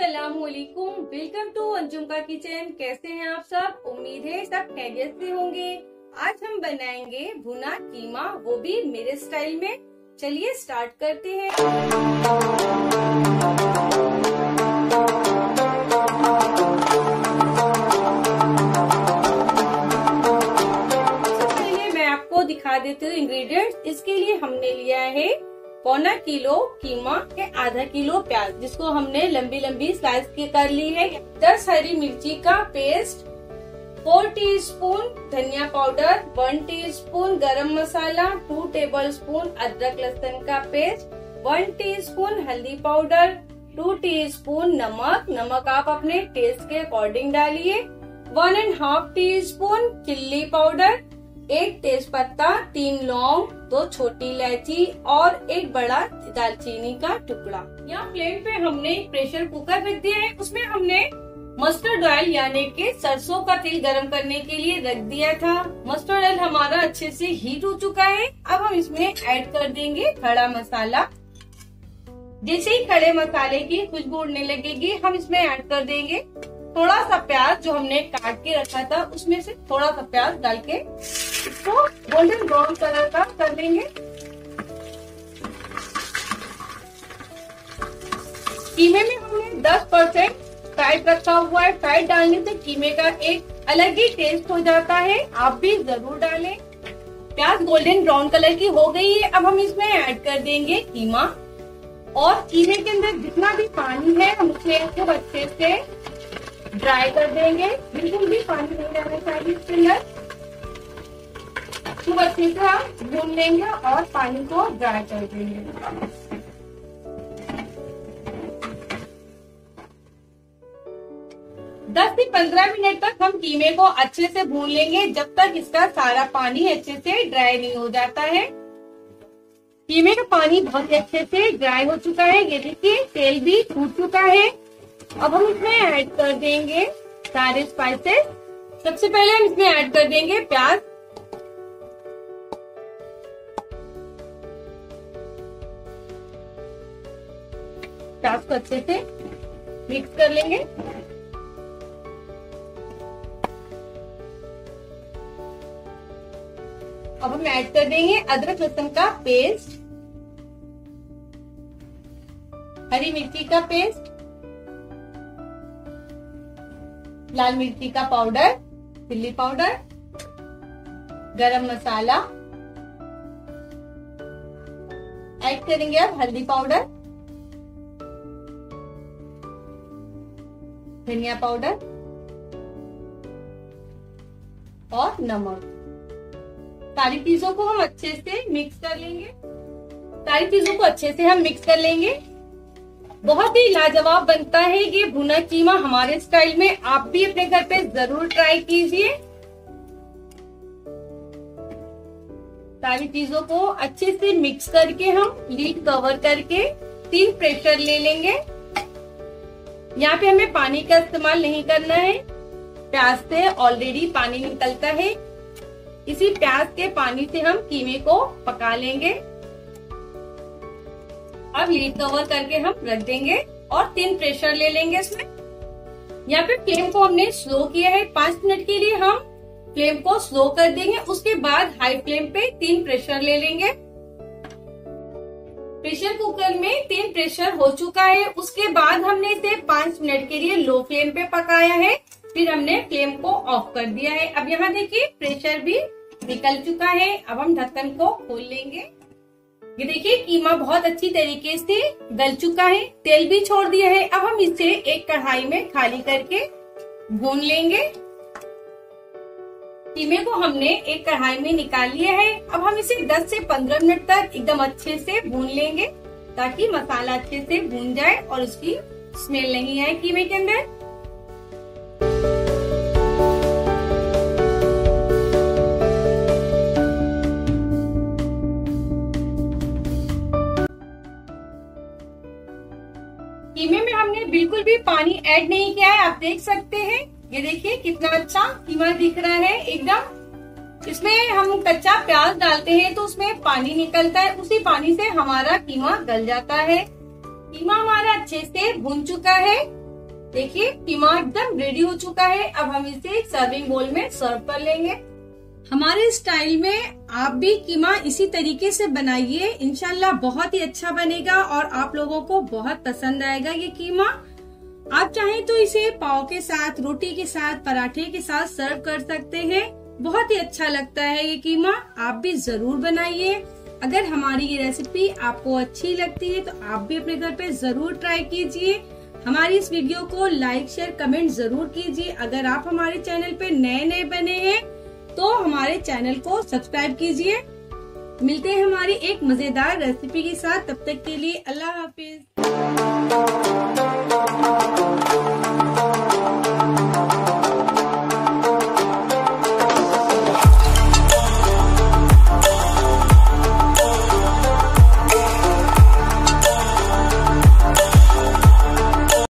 Welcome to Anjum का kitchen कैसे हैं आप सब? उम्मीद है सब खैरियत से होंगे। आज हम बनाएँगे भुना कीमा, वो भी मेरे स्टाइल में। चलिए स्टार्ट करते हैं। पहले मैं आपको दिखा देती हूँ इंग्रेडिएंट्स इसके लिए हमने लिया है पौना किलो कीमा के आधा किलो प्याज, जिसको हमने लंबी लंबी स्लाइस की कर ली है। दस हरी मिर्ची का पेस्ट फोर टीस्पून धनिया powder one teaspoon garam masala two tablespoon अदरक लहसुन का पेस्ट वन टीस्पून हल्दी पाउडर टू टीस्पून नमक। नमक आप अपने टेस्ट के अकॉर्डिंग डालिए। One and half teaspoon chilli powder एक तेज पत्ता तीन लौंग, दो छोटी इलायची और एक बड़ा दालचीनी का टुकड़ा। यहाँ फ्लेम पे हमने प्रेशर कुकर रख दिया है। उसमें हमने मस्टर्ड ऑयल यानी के सरसों का तेल गरम करने के लिए रख दिया था। मस्टर्ड ऑयल हमारा अच्छे से हीट हो चुका है। अब हम इसमें ऐड कर देंगे खड़ा मसाला। जैसे ही खड़े मसाले की खुशबू उड़ने लगेगी, हम इसमें ऐड कर देंगे थोड़ा सा प्याज जो हमने काट के रखा था। उसमें से थोड़ा सा प्याज डाल के इसको गोल्डन ब्राउन कलर का कर देंगे। कीमे में हमने 10 परसेंट फैट रखा हुआ है। फैट डालने से कीमे का एक अलग ही टेस्ट हो जाता है। आप भी ज़रूर डालें। प्याज गोल्डन ब्राउन कलर की हो गई है। अब हम इसमें ऐड कर देंगे कीमा। और कीमे के अंदर जितना भी पानी है, हम उसे खूब अच्छे से ड्राई कर देंगे। बिल्कुल भी पानी नहीं रहना चाहिए इसके अंदर। अच्छे से हम भून लेंगे और पानी को ड्राई कर देंगे। दस से पंद्रह मिनट तक हम कीमे को अच्छे से भून लेंगे, जब तक इसका सारा पानी अच्छे से ड्राई नहीं हो जाता है। कीमे का पानी बहुत अच्छे से ड्राई हो चुका है, ये देखिए, तेल भी छूट चुका है। अब हम इसमें ऐड कर देंगे सारे स्पाइसेस सबसे पहले हम इसमें ऐड कर देंगे प्याज। प्याज को अच्छे से मिक्स कर लेंगे। अब हम ऐड कर देंगे अदरक लहसुन का पेस्ट। हरी मिर्ची का पेस्ट। लाल मिर्ची का पाउडर, चिल्ली पाउडर, गरम मसाला। ऐड करेंगे अब हल्दी पाउडर। धनिया पाउडर और नमक। सारी चीज़ों को हम अच्छे से मिक्स कर लेंगे। सारी चीज़ों को अच्छे से हम मिक्स कर लेंगे। बहुत ही लाजवाब बनता है ये भुना कीमा हमारे स्टाइल में। आप भी अपने घर पे ज़रूर ट्राई कीजिए। सारी चीज़ों को अच्छे से मिक्स करके हम लीड कवर करके तीन प्रेशर ले लेंगे। यहाँ पे हमें पानी का इस्तेमाल नहीं करना है। प्याज से ऑलरेडी पानी निकलता है। इसी प्याज के पानी से हम कीमे को पका लेंगे। अब लीड कवर करके हम रख देंगे और तीन प्रेशर ले लेंगे इसमें। यहाँ पे फ्लेम को हमने स्लो किया है। पाँच मिनट के लिए हम फ्लेम को स्लो कर देंगे। उसके बाद हाई फ्लेम पे तीन प्रेशर ले लेंगे। प्रेशर कुकर में तीन प्रेशर हो चुका है। उसके बाद हमने इसे पाँच मिनट के लिए लो फ्लेम पे पकाया है। फिर हमने फ्लेम को ऑफ़ कर दिया है। अब यहाँ देखिए, प्रेशर भी निकल चुका है। अब हम ढक्कन को खोल लेंगे। ये देखिए, कीमा बहुत अच्छी तरीके से गल चुका है। तेल भी छोड़ दिया है। अब हम इसे एक कढ़ाई में खाली करके भून लेंगे। कीमे को हमने एक कढ़ाई में निकाल लिया है। अब हम इसे 10 से 15 मिनट तक एकदम अच्छे से भून लेंगे, ताकि मसाला अच्छे से भून जाए और उसकी स्मेल नहीं आए कीमे के अंदर। कीमे में हमने बिल्कुल भी पानी ऐड नहीं किया है, आप देख सकते हैं। ये देखिए कितना अच्छा कीमा दिख रहा है, एकदम। इसमें हम कच्चा प्याज डालते हैं तो उसमें पानी निकलता है, उसी पानी से हमारा कीमा गल जाता है। कीमा हमारा अच्छे से भुन चुका है। देखिए, कीमा एकदम रेडी हो चुका है। अब हम इसे एक सर्विंग बोल में सर्व कर लेंगे। हमारे स्टाइल में आप भी कीमा इसी तरीके से बनाइए। इनशाला बहुत ही अच्छा बनेगा और आप लोगों को बहुत पसंद आएगा ये कीमा। आप चाहें तो इसे पाव के साथ, रोटी के साथ, पराठे के साथ सर्व कर सकते हैं। बहुत ही अच्छा लगता है ये कीमा। आप भी ज़रूर बनाइए। अगर हमारी ये रेसिपी आपको अच्छी लगती है तो आप भी अपने घर पे ज़रूर ट्राई कीजिए। हमारी इस वीडियो को लाइक शेयर कमेंट ज़रूर कीजिए। अगर आप हमारे चैनल पे नए नए बने हैं तो हमारे चैनल को सब्सक्राइब कीजिए। मिलते हैं हमारी एक मज़ेदार रेसिपी के साथ। तब तक के लिए अल्लाह हाफिज।